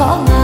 好吗？